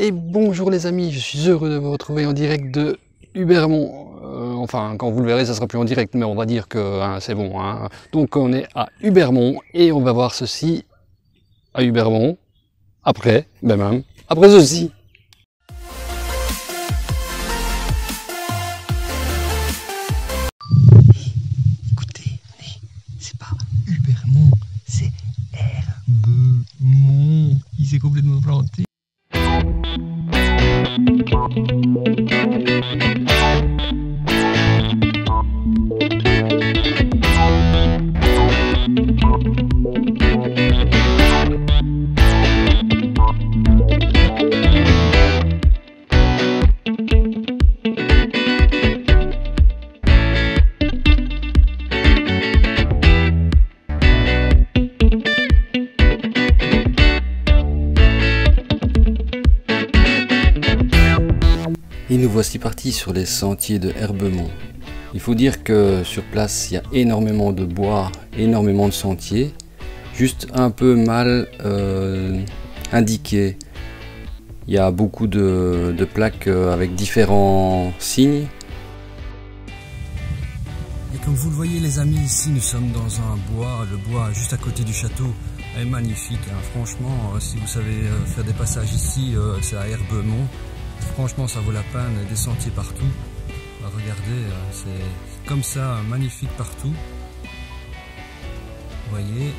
Et bonjour les amis, je suis heureux de vous retrouver en direct de Hubermont. Euh, enfin, quand vous le verrez, ça sera plus en direct, mais on va dire que hein, c'est bon. Hein. Donc on est à Hubermont et on va voir ceci à Hubermont. Après, ben même, après ceci. Écoutez, c'est pas Hubermont, c'est. Il s'est complètement planté. Et voici partis sur les sentiers de Herbemont. Il faut dire que sur place, il y a énormément de bois, énormément de sentiers, juste un peu mal euh, indiqués. Il y a beaucoup de, plaques euh, avec différents signes. Et comme vous le voyez les amis, ici nous sommes dans un bois, le bois juste à côté du château est magnifique. hein. Franchement, euh, si vous savez faire des passages ici, c'est à Herbemont. Franchement, ça vaut la peine, des sentiers partout. Regardez, euh, c'est comme ça, magnifique partout. Vous voyez,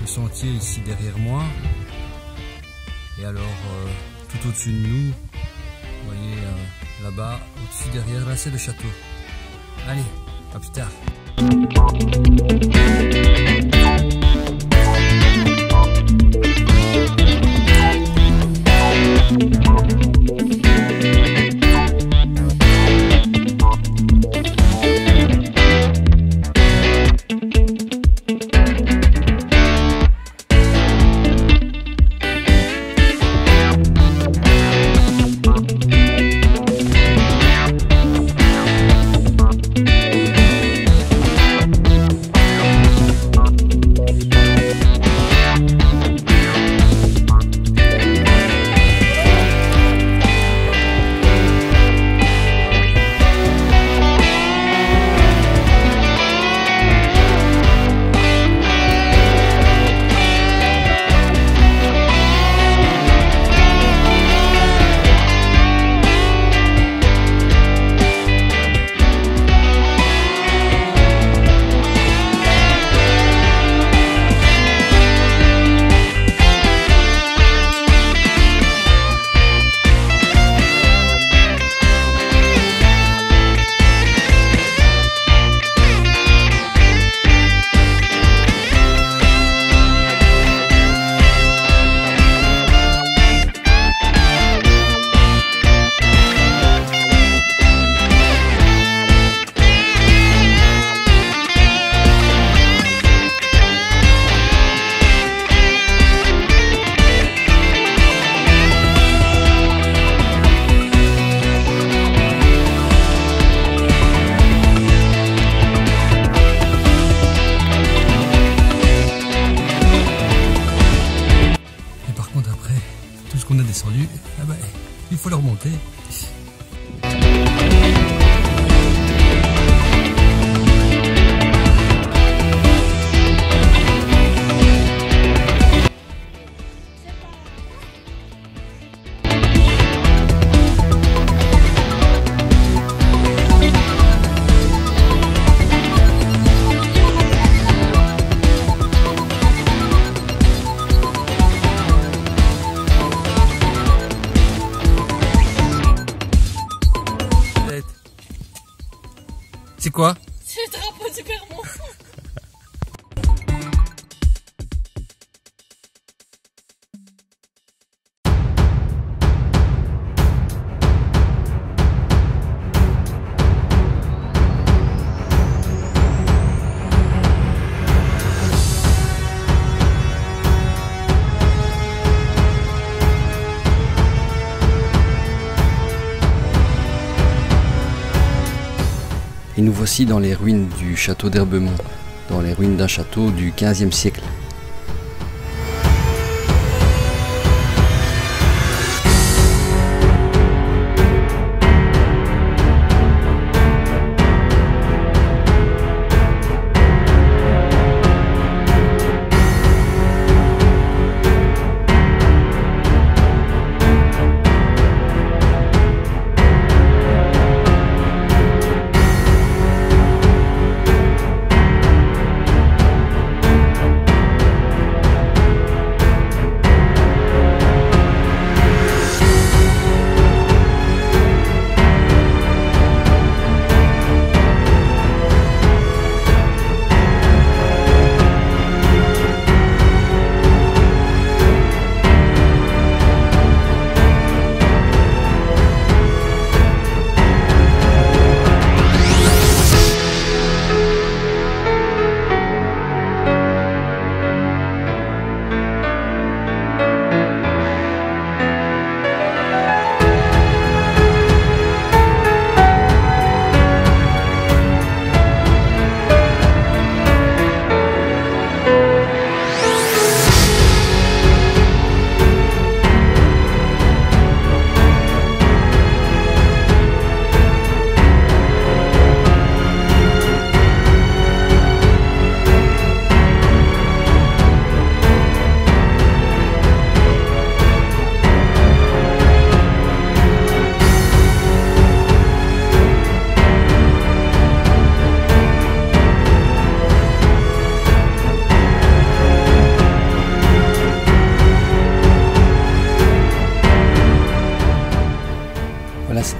le sentier ici derrière moi. Et alors, euh, tout au-dessus de nous, vous voyez euh, là-bas, au-dessus derrière, là c'est le château. Allez, à plus tard. Ah ben, il faut le remonter. C'est quoi Nous voici dans les ruines du château d'Herbemont, dans les ruines d'un château du XVe siècle.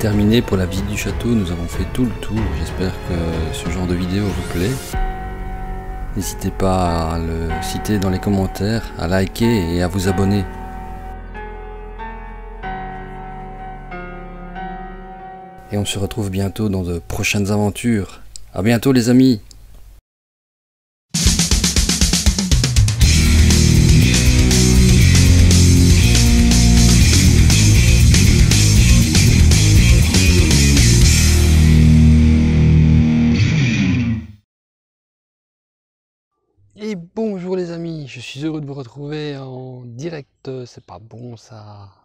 Terminé pour la visite du château. Nous avons fait tout le tour. J'espère que ce genre de vidéo vous plaît. N'hésitez pas à le citer dans les commentaires, à liker et à vous abonner. Et on se retrouve bientôt dans de prochaines aventures. A bientôt les amis Bonjour les amis, je suis heureux de vous retrouver en direct, c'est pas bon ça.